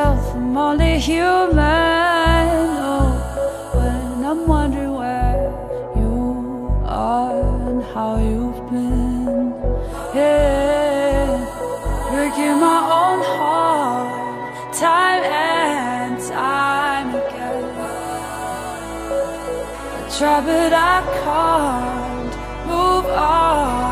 myself, I'm only human. Oh, when I'm wondering where you are and how you've been. Yeah, breaking my own heart, time and time again. I try, but I can't move on.